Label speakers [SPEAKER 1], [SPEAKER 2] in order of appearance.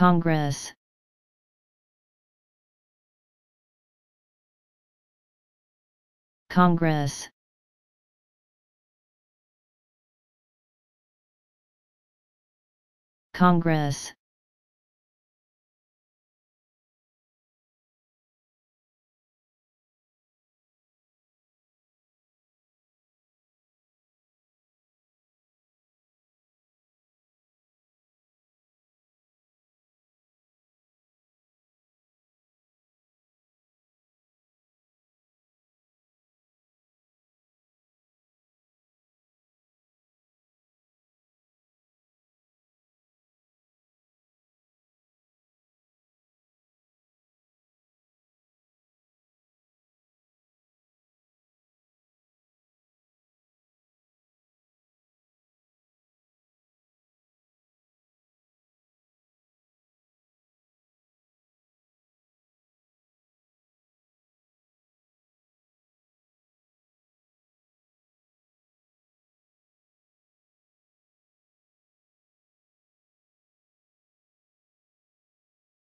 [SPEAKER 1] Congress. Congress. Congress.